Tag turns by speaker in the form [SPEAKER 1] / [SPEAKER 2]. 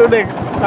[SPEAKER 1] ดูเด็กไป